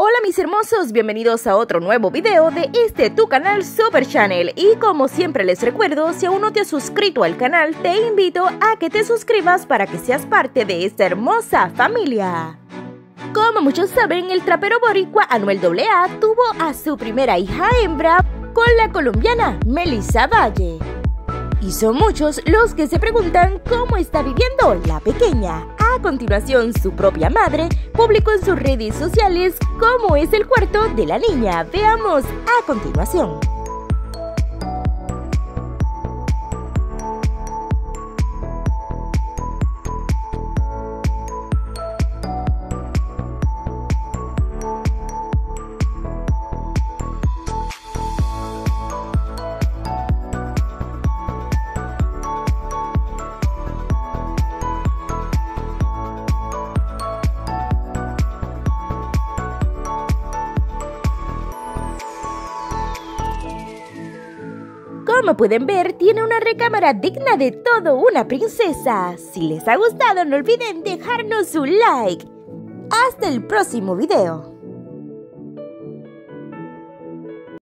Hola mis hermosos, bienvenidos a otro nuevo video de este tu canal Super Channel y como siempre les recuerdo, si aún no te has suscrito al canal, te invito a que te suscribas para que seas parte de esta hermosa familia. Como muchos saben, el trapero boricua Anuel AA tuvo a su primera hija hembra con la colombiana Melissa Valle. Y son muchos los que se preguntan cómo está viviendo la pequeña. A continuación, su propia madre publicó en sus redes sociales cómo es el cuarto de la niña. Veamos a continuación. Como pueden ver, tiene una recámara digna de todo una princesa. Si les ha gustado, no olviden dejarnos un like. Hasta el próximo video.